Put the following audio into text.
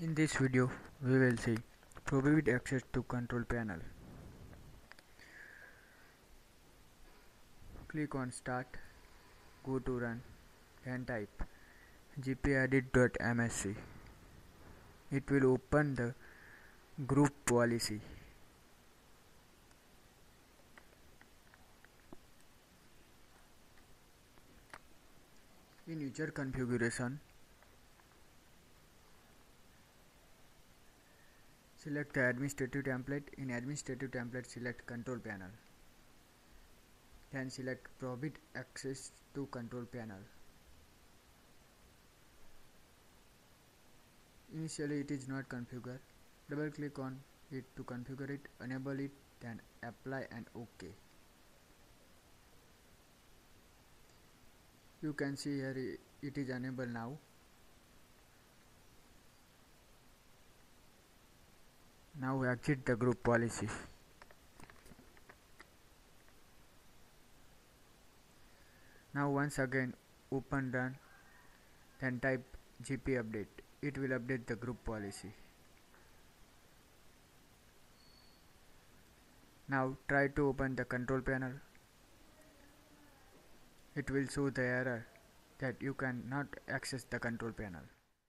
In this video, we will see Prohibit access to control panel. Click on start, go to run and type gpedit.msc. It will open the group policy. In user configuration, Select the administrative template. In administrative template, select control panel. Then select prohibit access to control panel. Initially it is not configured. Double click on it to configure it, enable it, then apply and OK. You can see here it is enabled now. Now we exit the group policy. Now once again open run then type gp update. It will update the group policy. Now try to open the control panel. It will show the error that you cannot access the control panel.